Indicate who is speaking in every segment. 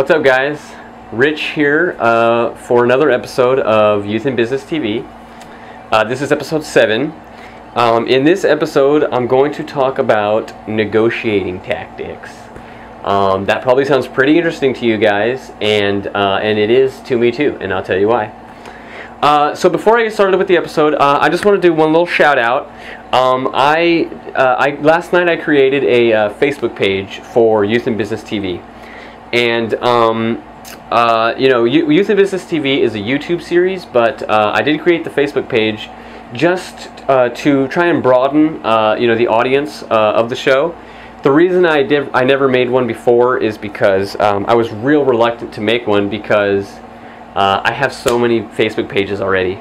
Speaker 1: What's up, guys? Rich here uh, for another episode of Youth in Business TV. Uh, this is episode 7. Um, in this episode, I'm going to talk about negotiating tactics. Um, that probably sounds pretty interesting to you guys, and, uh, and it is to me too, and I'll tell you why. Uh, so before I get started with the episode, uh, I just want to do one little shout out. Um, I, uh, I last night I created a uh, Facebook page for Youth in Business TV, and um, uh, you know, Youth in Business TV is a YouTube series, but uh, I did create the Facebook page just to try and broaden you know the audience of the show. The reason I did I never made one before is because um, I was real reluctant to make one because uh, I have so many Facebook pages already.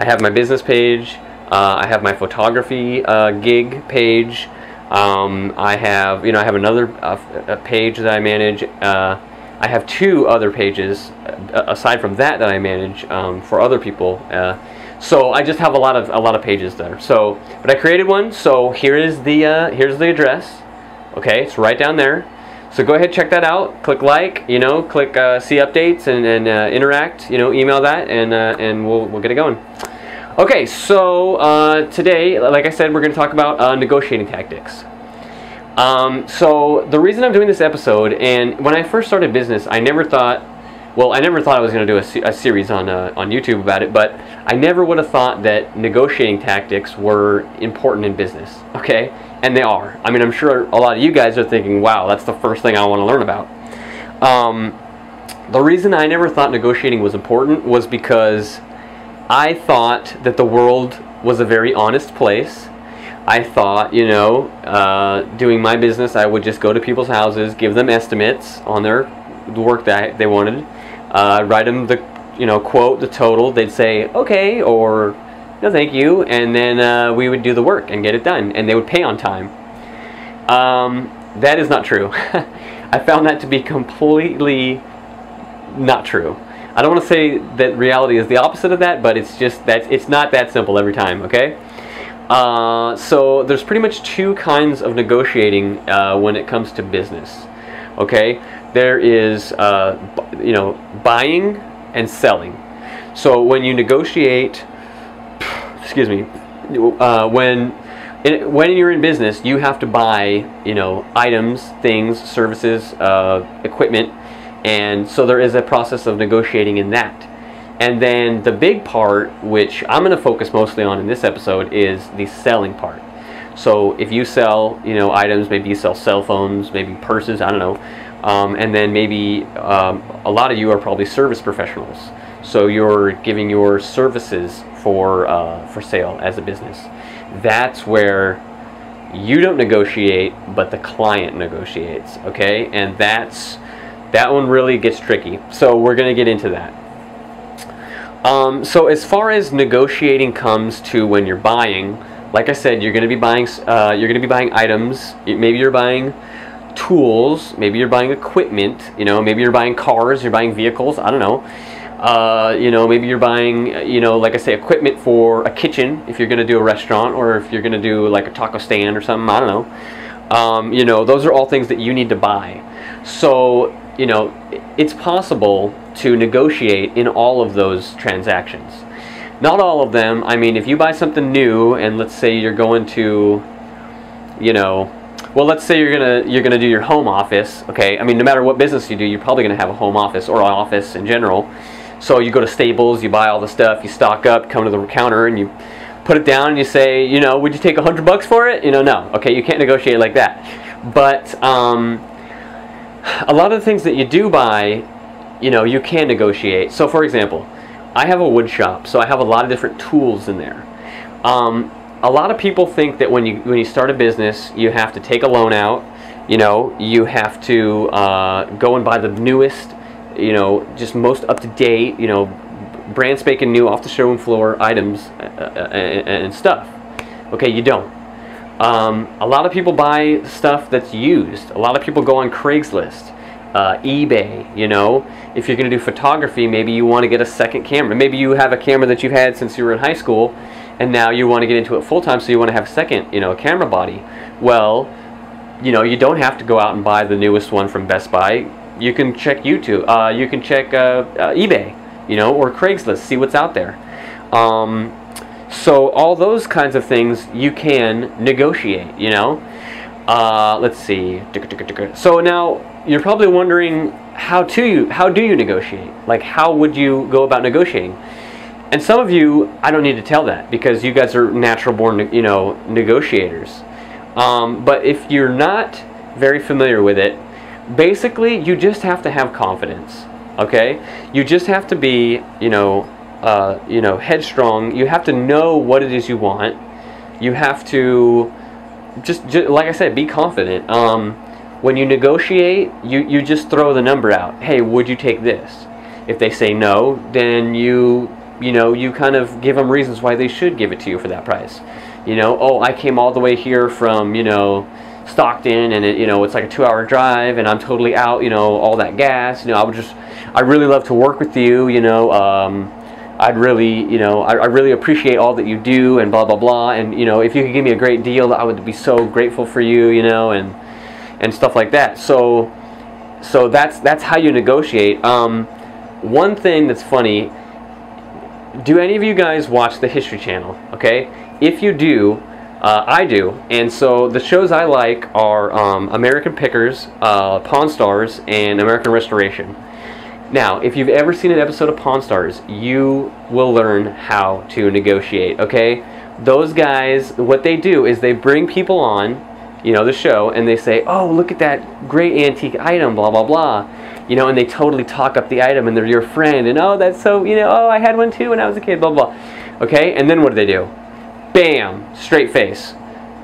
Speaker 1: I have my business page. Uh, I have my photography uh, gig page. Um, I have, you know, I have another uh, page that I manage. Uh, I have two other pages uh, aside from that that I manage um, for other people. so I just have a lot of a lot of pages there. So, but I created one. So here is the here's the address. Okay, it's right down there. So go ahead, check that out. Click like, you know, click uh, see updates and, and uh, interact. You know, email that, and uh, and we'll we'll get it going. Okay, so uh, today, like I said, we're going to talk about uh, negotiating tactics. Um, so the reason I'm doing this episode, and when I first started business, I never thought, well, I never thought I was going to do a, a, series on uh, on YouTube about it, but I never would have thought that negotiating tactics were important in business. Okay and they are. I mean, I'm sure a lot of you guys are thinking, wow, that's the first thing I want to learn about. Um, the reason I never thought negotiating was important was because I thought that the world was a very honest place. I thought, you know, uh, doing my business, I would just go to people's houses, give them estimates on their the work that they wanted, uh, write them the, you know, quote, the total. They'd say, okay, or no thank you, and then uh, we would do the work and get it done, and they would pay on time. Um, that is not true. I found that to be completely not true. I don't want to say that reality is the opposite of that, but it's just that it's not that simple every time, okay? Uh, so there's pretty much two kinds of negotiating uh, when it comes to business, okay? There is, uh, you know, buying and selling. So when you negotiate excuse me, uh, when when you're in business, you have to buy, you know, items, things, services, uh, equipment, and so there is a process of negotiating in that. And then the big part, which I'm going to focus mostly on in this episode, is the selling part. So if you sell, you know, items, maybe you sell cell phones, maybe purses, I don't know, um, and then maybe um, a lot of you are probably service professionals. So you're giving your services for uh, for sale as a business. That's where you don't negotiate, but the client negotiates. Okay, and that's that one really gets tricky. So we're going to get into that. Um, so as far as negotiating comes to when you're buying, like I said, you're going to be buying uh, you're going to be buying items. Maybe you're buying tools. Maybe you're buying equipment. You know, maybe you're buying cars. You're buying vehicles. I don't know. Uh, you know, maybe you're buying, you know, like I say, equipment for a kitchen if you're going to do a restaurant or if you're going to do like a taco stand or something. I don't know. Um, you know, those are all things that you need to buy. So, you know, it's possible to negotiate in all of those transactions. Not all of them. I mean, if you buy something new and let's say you're going to, you know, well, let's say you're gonna you're gonna do your home office. Okay, I mean, no matter what business you do, you're probably gonna have a home office or an office in general. So you go to Staples, you buy all the stuff, you stock up, come to the counter, and you put it down and you say, you know, would you take a hundred bucks for it? You know, no. Okay, you can't negotiate like that. But um, a lot of the things that you do buy, you know, you can negotiate. So for example, I have a wood shop, so I have a lot of different tools in there. Um, a lot of people think that when you when you start a business, you have to take a loan out. You know, you have to uh, go and buy the newest you know, just most up to date, you know, brand spanking new off the showroom floor items uh, uh, and, and, stuff. Okay, you don't. Um, a lot of people buy stuff that's used. A lot of people go on Craigslist, uh, eBay. You know, if you're going to do photography, maybe you want to get a second camera. Maybe you have a camera that you've had since you were in high school, and now you want to get into it full time, so you want to have a second, you know, camera body. Well, you know, you don't have to go out and buy the newest one from Best Buy You can check YouTube. Uh, you can check uh, uh, eBay, you know, or Craigslist. See what's out there. Um, so all those kinds of things you can negotiate. You know. Uh, let's see. So now you're probably wondering how to you how do you negotiate? Like how would you go about negotiating? And some of you, I don't need to tell that because you guys are natural born, you know, negotiators. Um, but if you're not very familiar with it, basically you just have to have confidence. Okay, you just have to be, you know, uh, you know, headstrong. You have to know what it is you want. You have to just, just like I said, be confident. Um, when you negotiate, you, you just throw the number out. Hey, would you take this? If they say no, then you you know you kind of give them reasons why they should give it to you for that price. You know, oh, I came all the way here from you know Stockton, and it, you know it's like a two-hour drive, and I'm totally out. You know, all that gas. You know, I would just, I really love to work with you. You know, um, I'd really, you know, I, I, really appreciate all that you do, and blah blah blah. And you know, if you could give me a great deal, I would be so grateful for you. You know, and and stuff like that. So, so that's that's how you negotiate. Um, one thing that's funny. Do any of you guys watch the History Channel? Okay, if you do, uh, I do. And so the shows I like are um, American Pickers, uh, Pawn Stars, and American Restoration. Now, if you've ever seen an episode of Pawn Stars, you will learn how to negotiate. Okay, those guys, what they do is they bring people on you know, the show, and they say, "Oh, look at that great antique item," blah blah blah, you know, and they totally talk up the item, and they're your friend, and oh, that's so, you know, oh, I had one too when I was a kid, blah blah. Okay, and then what do they do? Bam, straight face.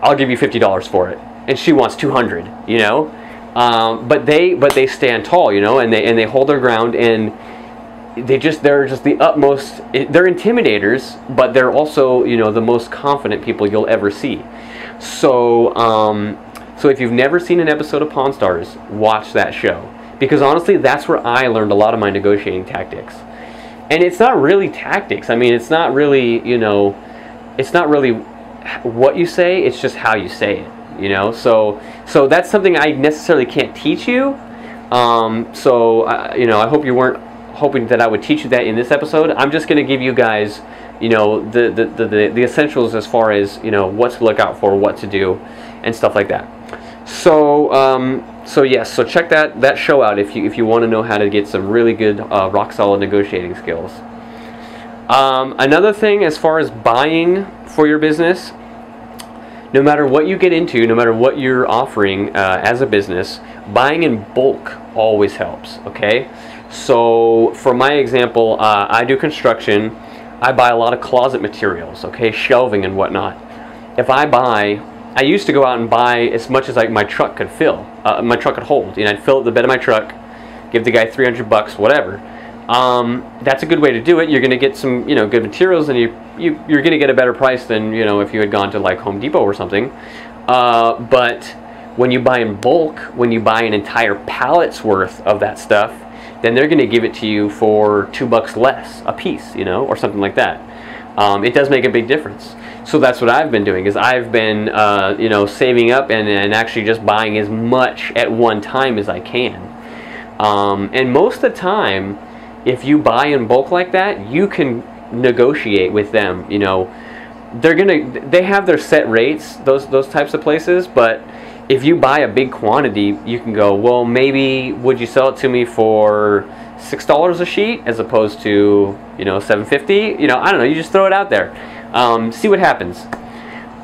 Speaker 1: I'll give you fifty dollars for it, and she wants two hundred. You know, um, but they but they stand tall, you know, and they and they hold their ground and they just they're just the utmost they're intimidators but they're also you know the most confident people you'll ever see so, um, so if you've never seen an episode of Pawn Stars, watch that show because honestly, that's where I learned a lot of my negotiating tactics. And it's not really tactics. I mean, it's not really you know, it's not really what you say. It's just how you say it. You know, so so that's something I necessarily can't teach you. Um, so uh, you know, I hope you weren't hoping that I would teach you that in this episode. I'm just going to give you guys you know the, the, the, the, essentials as far as you know what to look out for what to do and stuff like that so um, so yes so check that that show out if you if you want to know how to get some really good uh, rock solid negotiating skills um, another thing as far as buying for your business no matter what you get into no matter what you're offering uh, as a business buying in bulk always helps okay so for my example uh, i do construction I buy a lot of closet materials, okay, shelving and whatnot. If I buy, I used to go out and buy as much as like my truck could fill, uh, my truck could hold. You know, I'd fill up the bed of my truck, give the guy 300 bucks, whatever. Um, that's a good way to do it. You're going to get some, you know, good materials, and you, you you're going to get a better price than you know if you had gone to like Home Depot or something. Uh, but when you buy in bulk, when you buy an entire pallet's worth of that stuff, then they're going to give it to you for two bucks less a piece, you know, or something like that. Um, it does make a big difference. So that's what I've been doing is I've been, uh, you know, saving up and, and actually just buying as much at one time as I can. Um, and most of the time, if you buy in bulk like that, you can negotiate with them. You know, they're gonna they have their set rates those those types of places, but if you buy a big quantity, you can go, well, maybe would you sell it to me for six dollars a sheet as opposed to you know seven fifty? You know, I don't know. You just throw it out there, um, see what happens.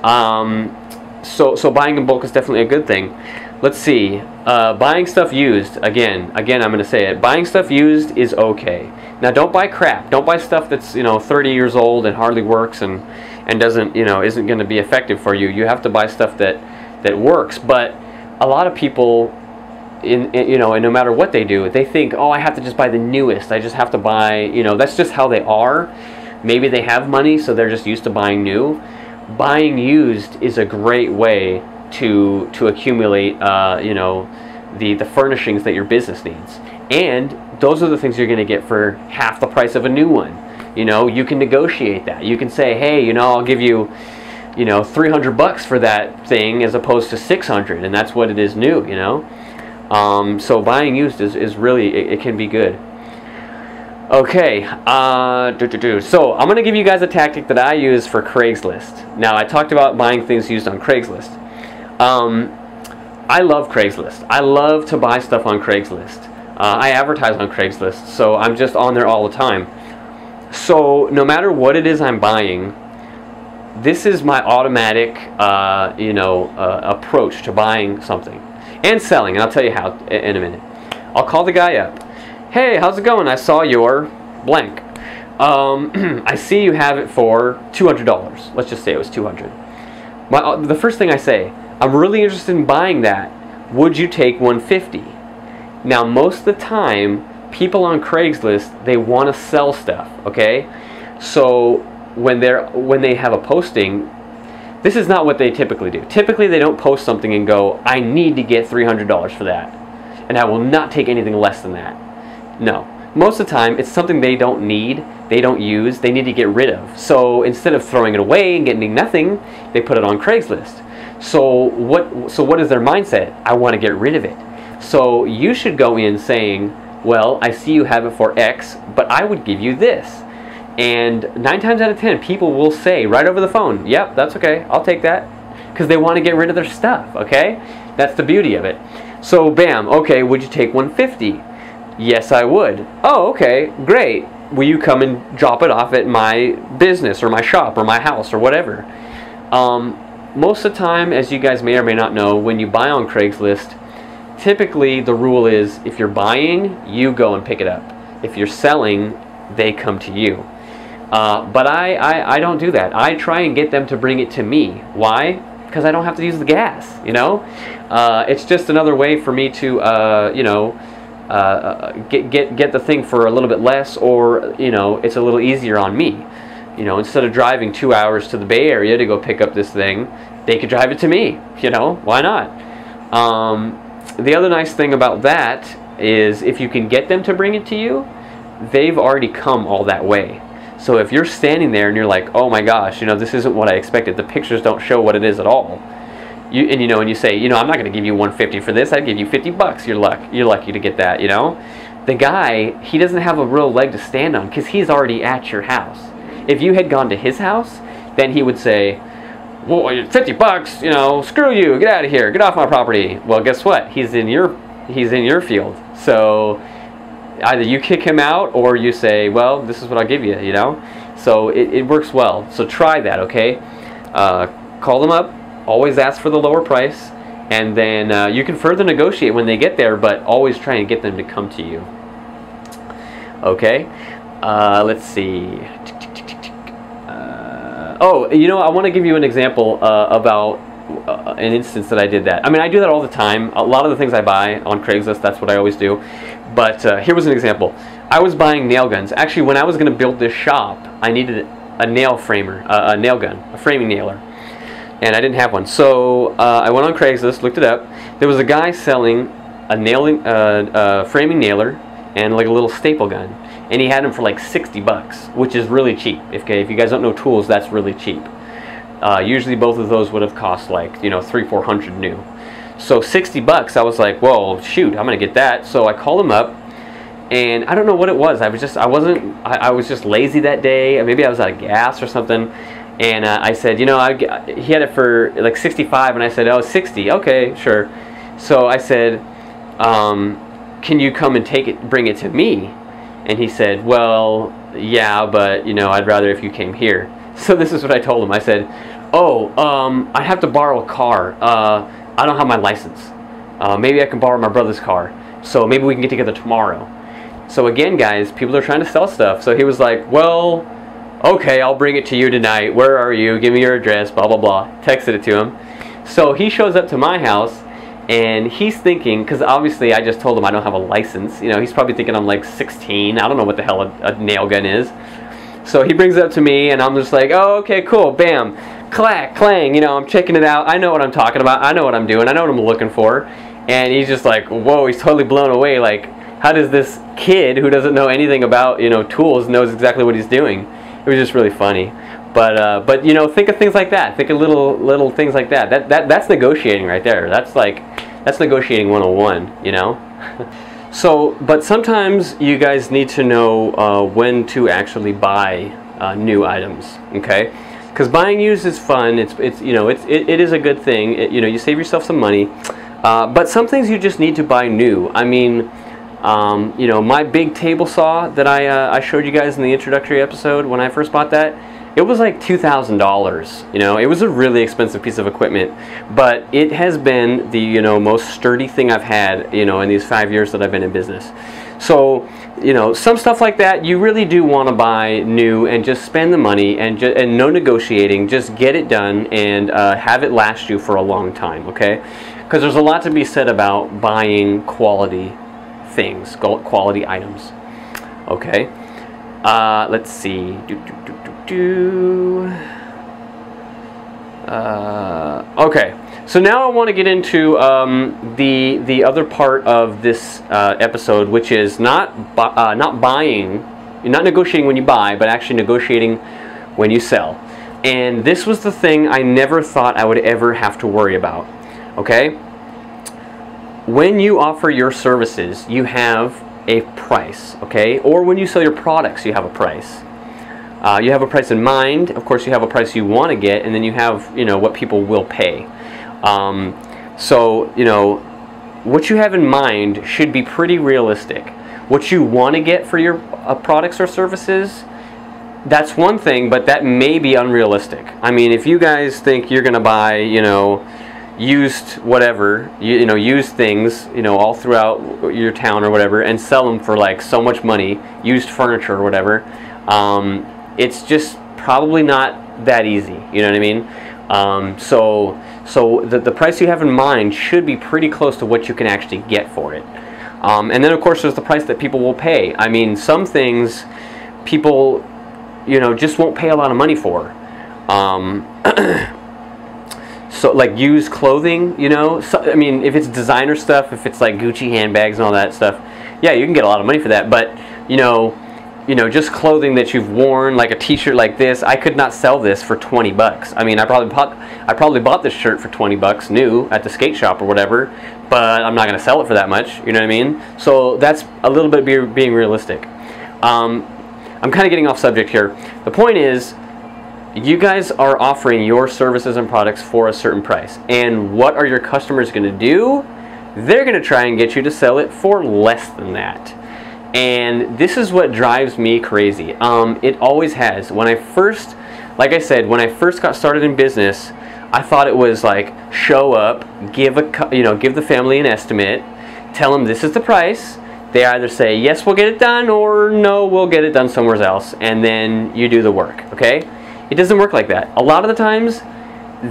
Speaker 1: Um, so so buying in bulk is definitely a good thing. Let's see. Uh, buying stuff used again. Again, I'm going to say it. Buying stuff used is okay. Now, don't buy crap. Don't buy stuff that's you know 30 years old and hardly works and and doesn't you know isn't going to be effective for you. You have to buy stuff that that works. But a lot of people, in, in, you know, and no matter what they do, they think, oh, I have to just buy the newest. I just have to buy, you know, that's just how they are. Maybe they have money, so they're just used to buying new. Buying used is a great way to to accumulate, uh, you know, the the furnishings that your business needs. And those are the things you're going to get for half the price of a new one. You know, you can negotiate that. You can say, hey, you know, I'll give you you know 300 bucks for that thing as opposed to 600 and that's what it is new you know Um, so buying used is, is really, it, it can be good. Okay, uh, so I'm going to give you guys a tactic that I use for Craigslist. Now, I talked about buying things used on Craigslist. Um, I love Craigslist. I love to buy stuff on Craigslist. Uh, I advertise on Craigslist, so I'm just on there all the time. So, no matter what it is I'm buying, this is my automatic, uh, you know, uh, approach to buying something and selling. And I'll tell you how in a minute. I'll call the guy up hey, how's it going? I saw your blank. Um, I see you have it for $200. Let's just say it was 200 My, uh, The first thing I say, I'm really interested in buying that. Would you take 150 Now, most of the time, people on Craigslist, they want to sell stuff, okay? So when they're when they have a posting, this is not what they typically do. Typically, they don't post something and go, "I need to get $300 for that." And I will not take anything less than that no. Most of the time, it's something they don't need, they don't use, they need to get rid of. So instead of throwing it away and getting nothing, they put it on Craigslist. So what, so what is their mindset? I want to get rid of it. So you should go in saying, well, I see you have it for X, but I would give you this. And nine times out of ten, people will say right over the phone, yep, that's okay, I'll take that. Because they want to get rid of their stuff, okay? That's the beauty of it. So bam, okay, would you take 150? Yes, I would. Oh, okay, great. Will you come and drop it off at my business or my shop or my house or whatever? Um, most of the time, as you guys may or may not know, when you buy on Craigslist, typically the rule is if you're buying, you go and pick it up. If you're selling, they come to you. Uh, but I, I, I don't do that. I try and get them to bring it to me. Why? Because I don't have to use the gas, you know? Uh, it's just another way for me to, uh, you know, uh, uh, get, get, get the thing for a little bit less or, you know, it's a little easier on me. You know, instead of driving two hours to the Bay Area to go pick up this thing, they could drive it to me. You know, why not? Um, the other nice thing about that is if you can get them to bring it to you, they've already come all that way. So if you're standing there and you're like, oh my gosh, you know, this isn't what I expected, the pictures don't show what it is at all you and you know and you say you know i'm not going to give you 150 for this i'd give you 50 bucks you're luck you're lucky to get that you know the guy he doesn't have a real leg to stand on because he's already at your house if you had gone to his house then he would say well 50 bucks you know screw you get out of here get off my property. Well guess what? He's in your he's in your field. So either you kick him out or you say well this is what i'll give you you know? So it, it works well. So try that okay? Uh, call them up always ask for the lower price and then uh, you can further negotiate when they get there but always try and get them to come to you. Okay? Uh, let's see oh you know I want to give you an example uh, about uh, an instance that I did that. I mean I do that all the time. A lot of the things I buy on Craigslist that's what I always do. But uh, here was an example. I was buying nail guns. Actually when I was going to build this shop I needed a nail framer a nail gun a framing nailer. And I didn't have one. So uh, I went on Craigslist, looked it up. There was a guy selling a nailing, uh, uh, framing nailer and like a little staple gun, and he had them for like 60 bucks, which is really cheap. If, if you guys don't know tools, that's really cheap. Uh, usually both of those would have cost like you know three, four hundred new. So 60 bucks, I was like, well, shoot, I'm gonna get that. So I called him up, and I don't know what it was. I was just, I wasn't, I, I was just lazy that day. Maybe I was out of gas or something and uh, I said, you know, I, he had it for like 65, and I said, oh, 60, okay, sure. So I said, um, can you come and take it, bring it to me? And he said, well, yeah, but you know, I'd rather if you came here. So this is what I told him. I said, oh, um, I have to borrow a car. Uh, I don't have my license. Uh, maybe I can borrow my brother's car. So maybe we can get together tomorrow. So again, guys, people are trying to sell stuff. So he was like, well, okay, I'll bring it to you tonight. Where are you? Give me your address, blah, blah, blah. Texted it to him. So he shows up to my house and he's thinking, because obviously I just told him I don't have a license. You know, he's probably thinking I'm like 16. I don't know what the hell a, a nail gun is. So he brings it up to me and I'm just like, oh, okay, cool, bam. Clack, clang, you know, I'm checking it out. I know what I'm talking about. I know what I'm doing. I know what I'm looking for. And he's just like, whoa, he's totally blown away. Like, how does this kid who doesn't know anything about, you know, tools knows exactly what he's doing? it was just really funny. But uh, but you know, think of things like that. Think of little little things like that. That that that's negotiating right there. That's like that's negotiating 101, you know? so, but sometimes you guys need to know uh, when to actually buy uh, new items, okay? Because buying used is fun. It's, it's you know, it's, it, it is a good thing. It, you know, you save yourself some money. Uh, but some things you just need to buy new. I mean, um, you know, my big table saw that I, uh, I showed you guys in the introductory episode when I first bought that, it was like $2,000. You know, it was a really expensive piece of equipment, but it has been the, you know, most sturdy thing I've had, you know, in these five years that I've been in business. So, you know, some stuff like that, you really do want to buy new and just spend the money and, and no negotiating. Just get it done and uh, have it last you for a long time, okay? Because there's a lot to be said about buying quality things, quality items. Okay. Uh, let's see. Do, do, do, do. Uh, okay. So now I want to get into um, the the other part of this uh, episode, which is not bu- uh, not buying, not negotiating when you buy, but actually negotiating when you sell. And this was the thing I never thought I would ever have to worry about. Okay when you offer your services, you have a price, okay? Or when you sell your products, you have a price. Uh, you have a price in mind. Of course, you have a price you want to get, and then you have, you know, what people will pay. Um, so, you know, what you have in mind should be pretty realistic. What you want to get for your uh, products or services, that's one thing, but that may be unrealistic. I mean, if you guys think you're going to buy, you know, used whatever you, you, know used things you know all throughout your town or whatever and sell them for like so much money used furniture or whatever um, it's just probably not that easy you know what I mean um, so so the, the price you have in mind should be pretty close to what you can actually get for it um, and then of course there's the price that people will pay I mean some things people you know just won't pay a lot of money for um, so like used clothing, you know. So, I mean, if it's designer stuff, if it's like Gucci handbags and all that stuff, yeah, you can get a lot of money for that. But you know, you know, just clothing that you've worn, like a T-shirt like this, I could not sell this for 20 bucks. I mean, I probably bought, I probably bought this shirt for 20 bucks new at the skate shop or whatever, but I'm not going to sell it for that much. You know what I mean? So that's a little bit be, being realistic. Um, I'm kind of getting off subject here. The point is, you guys are offering your services and products for a certain price. And what are your customers going to do? They're going to try and get you to sell it for less than that. And this is what drives me crazy. Um, it always has. When I first, like I said, when I first got started in business, I thought it was like show up, give a you know give the family an estimate, tell them this is the price. They either say yes, we'll get it done, or no, we'll get it done somewhere else, and then you do the work. Okay it doesn't work like that. A lot of the times,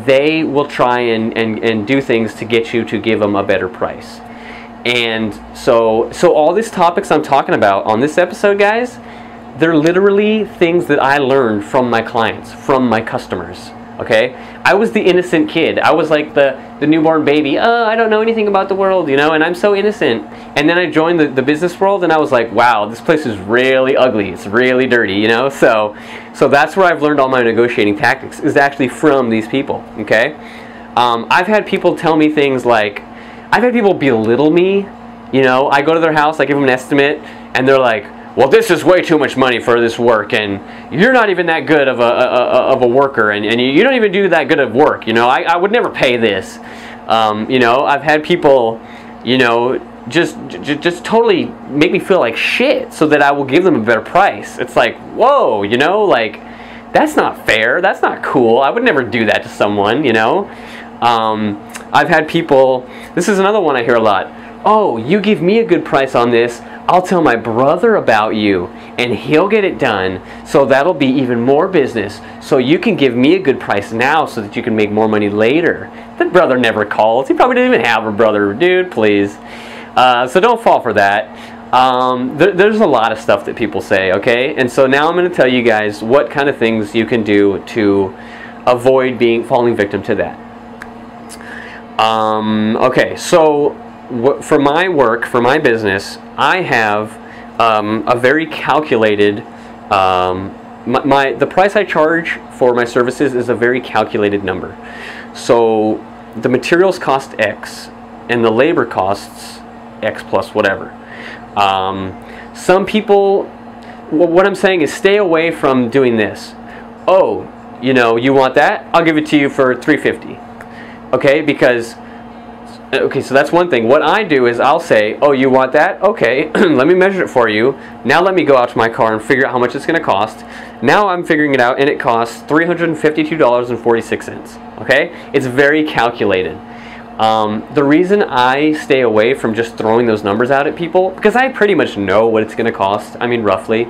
Speaker 1: they will try and, and, and do things to get you to give them a better price. And so, so all these topics I'm talking about on this episode, guys, they're literally things that I learned from my clients, from my customers okay? I was the innocent kid. I was like the, the newborn baby. Oh i don't know anything about the world you know and i'm so innocent. And then i joined the, the business world and i was like wow this place is really ugly. It's really dirty you know? So so that's where i've learned all my negotiating tactics is actually from these people okay? Um, i've had people tell me things like i've had people belittle me you know i go to their house i give them an estimate and they're like well, this is way too much money for this work, and you're not even that good of a, a, a of a worker, and, and you don't even do that good of work. You know, I, I would never pay this. Um, you know, I've had people, you know, just, just just totally make me feel like shit, so that I will give them a better price. It's like, whoa, you know, like that's not fair. That's not cool. I would never do that to someone. You know, um, I've had people. This is another one I hear a lot. Oh, you give me a good price on this I'll tell my brother about you and he'll get it done. So that'll be even more business. So you can give me a good price now so that you can make more money later. The brother never calls. He probably didn't even have a brother. Dude, please. Uh, so don't fall for that. Um, there, there's a lot of stuff that people say, okay? And so now I'm going to tell you guys what kind of things you can do to avoid being falling victim to that. Um, okay, so for my work, for my business, I have um, a very calculated. Um, my, my, the price I charge for my services is a very calculated number. So the materials cost X, and the labor costs X plus whatever. Um, some people, what I'm saying is stay away from doing this. Oh, you know, you want that? I'll give it to you for 350. Okay, because okay, so that's one thing. What I do is I'll say, "Oh, you want that? Okay, let me measure it for you. Now let me go out to my car and figure out how much it's going to cost." Now I'm figuring it out, and it costs three hundred and fifty-two dollars and forty-six cents. Okay, it's very calculated. Um, the reason I stay away from just throwing those numbers out at people because I pretty much know what it's going to cost. I mean, roughly.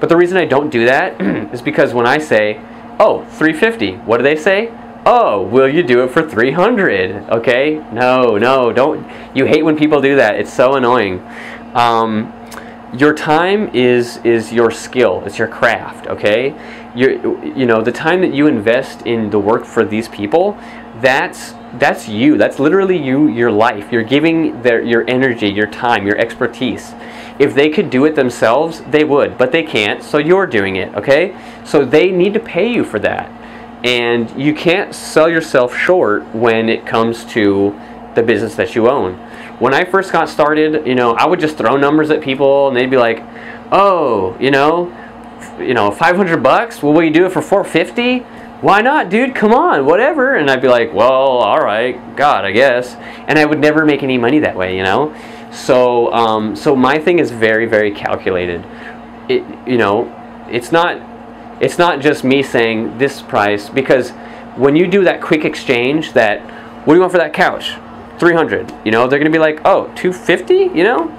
Speaker 1: But the reason I don't do that is because when I say, "Oh, 350," what do they say? Oh, will you do it for 300? Okay, no, no, don't. You hate when people do that. It's so annoying. Um, your time is is your skill. It's your craft. Okay, you you know the time that you invest in the work for these people. That's that's you. That's literally you. Your life. You're giving their your energy, your time, your expertise. If they could do it themselves, they would, but they can't. So you're doing it. Okay, so they need to pay you for that and you can't sell yourself short when it comes to the business that you own. When I first got started, you know, I would just throw numbers at people and they'd be like, "Oh, you know, you know, 500 bucks? Well, will you do it for 450?" Why not, dude? Come on, whatever. And I'd be like, "Well, all right, God, I guess." And I would never make any money that way, you know. So, um, so my thing is very, very calculated. It, you know, it's not it's not just me saying this price because when you do that quick exchange that what do you want for that couch? 300 you know? They're going to be like oh 250 you know?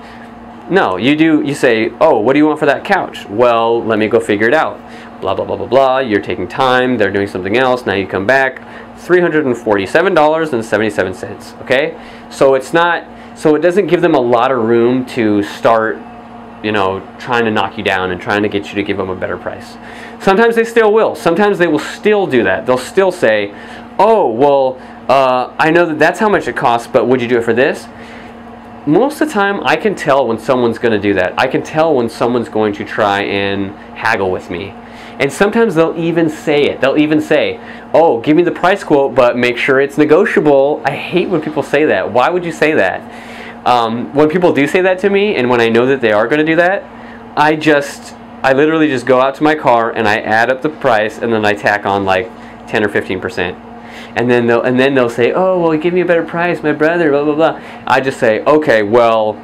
Speaker 1: No you do you say oh what do you want for that couch? Well let me go figure it out. Blah blah blah blah blah you're taking time they're doing something else now you come back $347.77 okay? So it's not so it doesn't give them a lot of room to start you know, trying to knock you down and trying to get you to give them a better price. Sometimes they still will. Sometimes they will still do that. They'll still say, oh, well, uh, I know that that's how much it costs, but would you do it for this? Most of the time, I can tell when someone's going to do that. I can tell when someone's going to try and haggle with me. And sometimes they'll even say it. They'll even say, oh, give me the price quote, but make sure it's negotiable. I hate when people say that. Why would you say that? Um, when people do say that to me, and when I know that they are going to do that, I just, I literally just go out to my car and I add up the price, and then I tack on like 10 or 15 percent. And then they'll, and then they'll say, oh, well, give me a better price, my brother, blah blah blah. I just say, okay, well,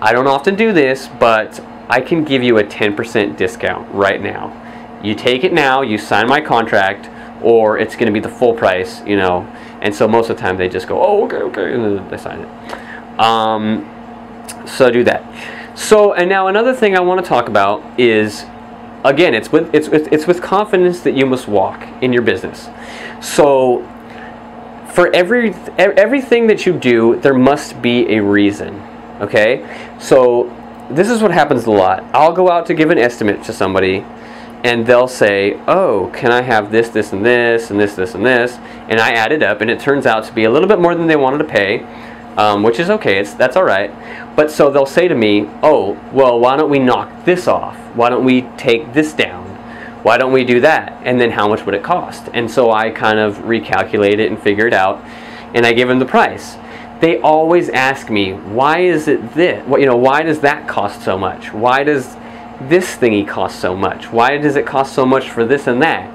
Speaker 1: I don't often do this, but I can give you a 10% discount right now. You take it now, you sign my contract, or it's going to be the full price, you know. And so most of the time they just go, oh, okay, okay, and they sign it. Um, so do that. So, and now another thing I want to talk about is, again, it's with it's it's with confidence that you must walk in your business. So, for every everything that you do, there must be a reason. Okay, so this is what happens a lot. I'll go out to give an estimate to somebody, and they'll say, "Oh, can I have this, this, and this, and this, this, and this?" And I add it up, and it turns out to be a little bit more than they wanted to pay um, which is okay. It's that's all right. But so they'll say to me, "Oh, well, why don't we knock this off? Why don't we take this down? Why don't we do that? And then how much would it cost?" And so I kind of recalculate it and figure it out, and I give them the price. They always ask me, "Why is it this? What you know? Why does that cost so much? Why does this thingy cost so much? Why does it cost so much for this and that?"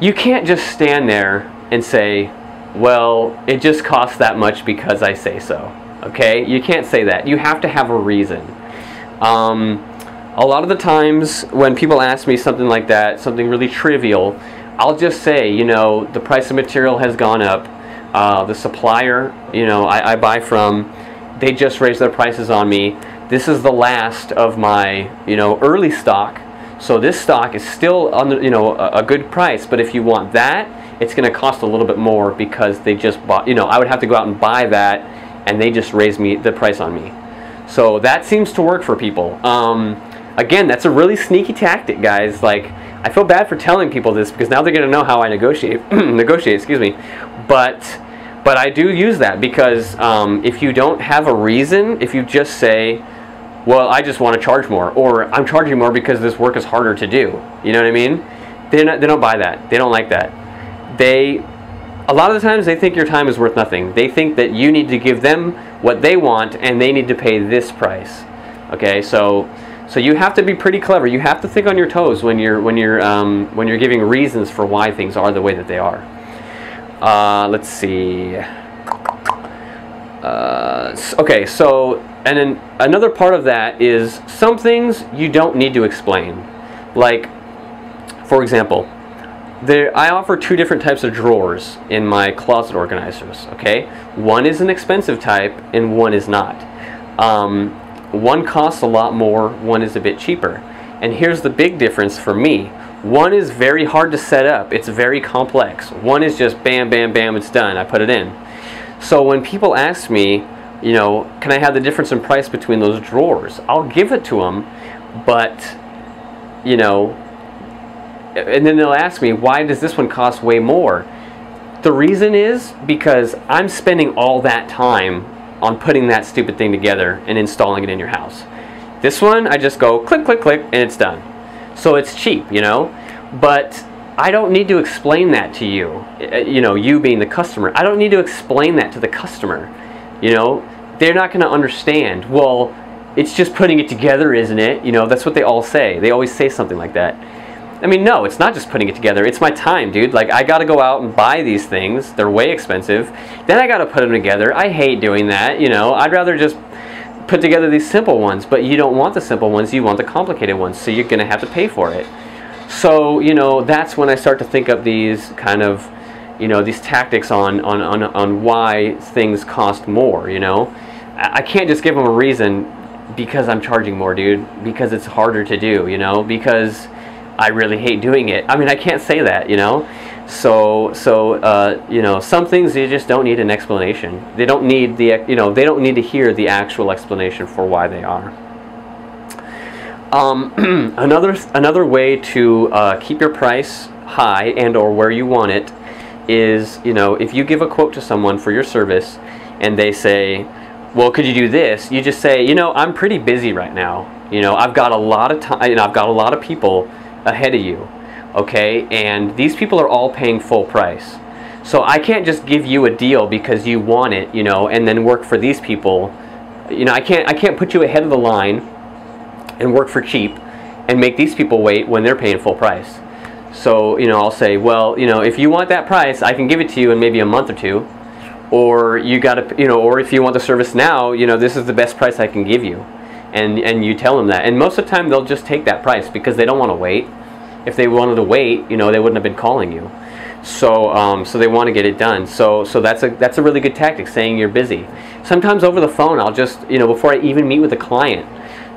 Speaker 1: You can't just stand there and say, well, it just costs that much because I say so. Okay? You can't say that. You have to have a reason. Um, a lot of the times when people ask me something like that, something really trivial, I'll just say, you know, the price of material has gone up. Uh, the supplier, you know, I, I buy from, they just raised their prices on me. This is the last of my, you know, early stock. So this stock is still on you know, a, a good price. But if you want that, it's going to cost a little bit more because they just bought, you know, I would have to go out and buy that and they just raise me the price on me. So that seems to work for people. Um, again, that's a really sneaky tactic, guys. Like, I feel bad for telling people this because now they're going to know how I negotiate, negotiate, excuse me. But, but I do use that because um, if you don't have a reason, if you just say, well, I just want to charge more, or I'm charging more because this work is harder to do. You know what I mean? They don't, they don't buy that. They don't like that they a lot of the times they think your time is worth nothing. They think that you need to give them what they want and they need to pay this price. Okay, so so you have to be pretty clever. You have to think on your toes when you're when you're um, when you're giving reasons for why things are the way that they are. Uh, let's see. Uh, okay, so and then another part of that is some things you don't need to explain. Like, for example, there, I offer two different types of drawers in my closet organizers. Okay, one is an expensive type and one is not. Um, one costs a lot more, one is a bit cheaper. And here's the big difference for me. One is very hard to set up. It's very complex. One is just bam, bam, bam, it's done. I put it in. So when people ask me, you know, can I have the difference in price between those drawers? I'll give it to them, but, you know, and then they'll ask me, why does this one cost way more? The reason is because I'm spending all that time on putting that stupid thing together and installing it in your house. This one, I just go click, click, click, and it's done. So it's cheap, you know, but I don't need to explain that to you, uh, you know, you being the customer. I don't need to explain that to the customer, you know. They're not going to understand. Well, it's just putting it together, isn't it? You know, that's what they all say. They always say something like that. I mean, no, it's not just putting it together. It's my time, dude. Like, I got to go out and buy these things. They're way expensive. Then I got to put them together. I hate doing that, you know. I'd rather just put together these simple ones, but you don't want the simple ones. You want the complicated ones, so you're going to have to pay for it. So, you know, that's when I start to think of these kind of, you know, these tactics on, on, on, on why things cost more, you know. I can't just give them a reason because I'm charging more, dude, because it's harder to do, you know, because I really hate doing it. I mean, I can't say that, you know. So, so uh, you know, some things you just don't need an explanation. They don't need the, you know, they don't need to hear the actual explanation for why they are. Um, another another way to uh, keep your price high and or where you want it is, you know, if you give a quote to someone for your service, and they say, "Well, could you do this?" You just say, "You know, I'm pretty busy right now. You know, I've got a lot of time. You know, I've got a lot of people ahead of you." okay? And these people are all paying full price. So I can't just give you a deal because you want it, you know, and then work for these people. You know, I can't I can't put you ahead of the line and work for cheap and make these people wait when they're paying full price. So, you know, I'll say, well, you know, if you want that price, I can give it to you in maybe a month or two. Or you got to, you know, or if you want the service now, you know, this is the best price I can give you. And and you tell them that. And most of the time they'll just take that price because they don't want to wait if they wanted to wait, you know, they wouldn't have been calling you. So, um, so they want to get it done. So, so that's a that's a really good tactic, saying you're busy. Sometimes over the phone, I'll just, you know, before I even meet with a client,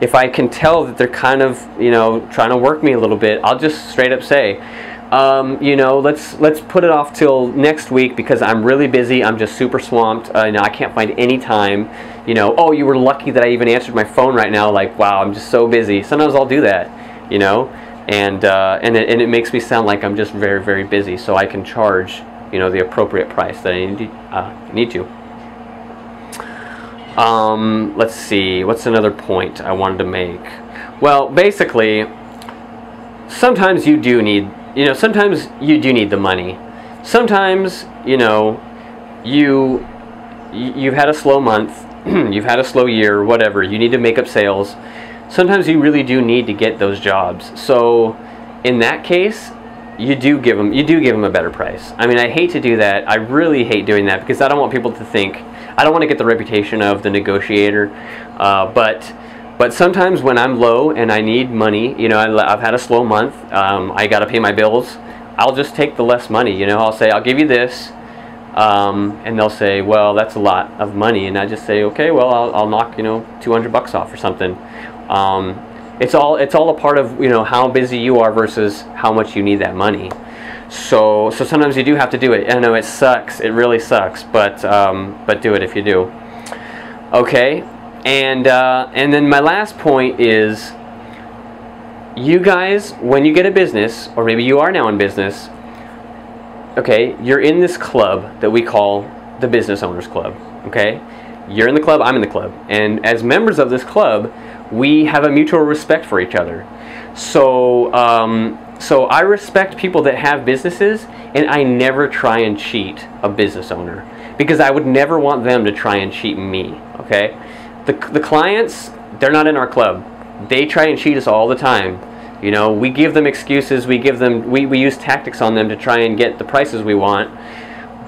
Speaker 1: if I can tell that they're kind of, you know, trying to work me a little bit, I'll just straight up say, um, you know, let's let's put it off till next week because I'm really busy. I'm just super swamped. Uh, you know, I can't find any time. You know, oh, you were lucky that I even answered my phone right now. Like, wow, I'm just so busy. Sometimes I'll do that. You know and uh, and it, and it makes me sound like I'm just very very busy, so I can charge you know the appropriate price that I need uh, need to. Um, let's see, what's another point I wanted to make? Well, basically, sometimes you do need you know sometimes you do need the money. Sometimes you know you you've had a slow month, you've had a slow year, whatever. You need to make up sales sometimes you really do need to get those jobs. So in that case, you do give them you do give them a better price. I mean, I hate to do that. I really hate doing that because I don't want people to think I don't want to get the reputation of the negotiator. Uh, but but sometimes when I'm low and I need money, you know, I, have had a slow month. Um, I got to pay my bills. I'll just take the less money. You know, I'll say I'll give you this. Um, and they'll say, well, that's a lot of money. And I just say, okay, well, I'll, I'll knock, you know, 200 bucks off or something. Um, it's all it's all a part of you know how busy you are versus how much you need that money. So so sometimes you do have to do it. I know it sucks. It really sucks, but um, but do it if you do. Okay, and uh, and then my last point is you guys when you get a business or maybe you are now in business. Okay, you're in this club that we call the Business Owners Club. Okay, you're in the club. I'm in the club, and as members of this club we have a mutual respect for each other. So, um, so I respect people that have businesses, and I never try and cheat a business owner because I would never want them to try and cheat me. Okay, the the clients they're not in our club. They try and cheat us all the time. You know, we give them excuses. We give them we, we use tactics on them to try and get the prices we want.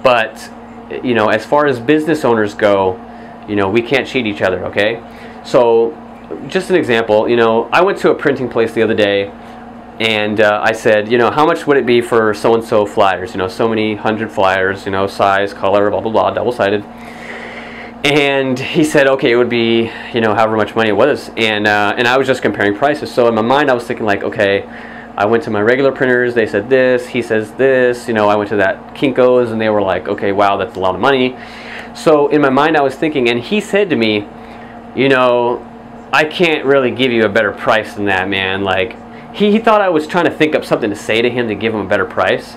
Speaker 1: But you know, as far as business owners go, you know, we can't cheat each other. Okay, so just an example. You know, I went to a printing place the other day and uh, I said, you know, how much would it be for so and so flyers? You know, so many hundred flyers, you know, size, color, blah blah blah, double sided. And he said, okay, it would be, you know, however much money it was. And uh, and I was just comparing prices. So in my mind, I was thinking like, okay, I went to my regular printers. They said this. He says this. You know, I went to that Kinko's, and they were like, okay, wow, that's a lot of money. So in my mind, I was thinking, and he said to me, you know, I can't really give you a better price than that, man. Like he, he thought I was trying to think up something to say to him to give him a better price.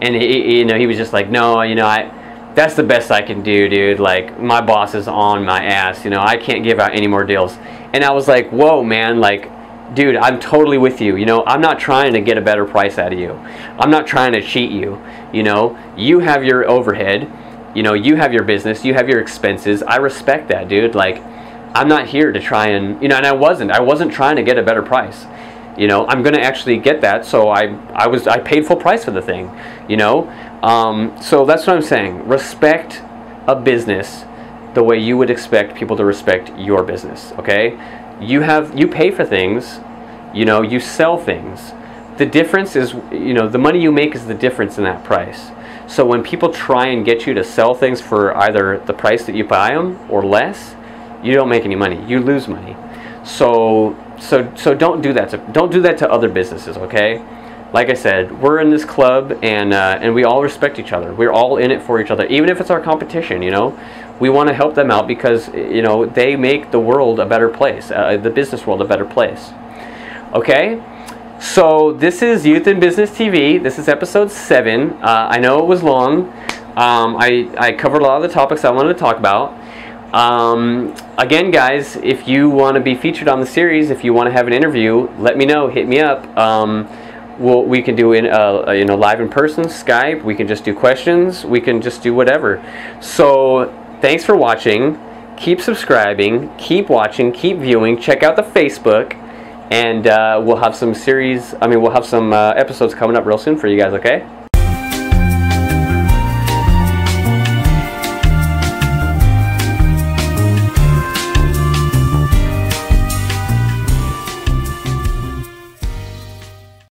Speaker 1: And he, you know, he was just like, no, you know, I, that's the best I can do, dude. Like, my boss is on my ass. You know, I can't give out any more deals. And I was like, whoa, man, like, dude, I'm totally with you. You know, I'm not trying to get a better price out of you. I'm not trying to cheat you. You know, you have your overhead. You know, you have your business. You have your expenses. I respect that, dude. Like, I'm not here to try and, you know, and I wasn't. I wasn't trying to get a better price you know i'm going to actually get that so i i was i paid full price for the thing you know? Um, so that's what i'm saying. Respect a business the way you would expect people to respect your business okay? You have you pay for things you know you sell things. The difference is you know the money you make is the difference in that price. So when people try and get you to sell things for either the price that you buy them or less you don't make any money. You lose money. So so so don't do that to don't do that to other businesses okay? Like I said we're in this club and uh, and we all respect each other. We're all in it for each other even if it's our competition you know? We want to help them out because you know they make the world a better place uh, the business world a better place okay? So this is Youth in Business TV this is episode 7 uh, I know it was long. Um, I, I covered a lot of the topics I wanted to talk about um, again, guys, if you want to be featured on the series, if you want to have an interview, let me know. Hit me up. Um, we'll, we can do in uh, you know live in person, Skype. We can just do questions. We can just do whatever. So thanks for watching. Keep subscribing. Keep watching. Keep viewing. Check out the Facebook, and uh, we'll have some series. I mean, we'll have some uh, episodes coming up real soon for you guys. Okay.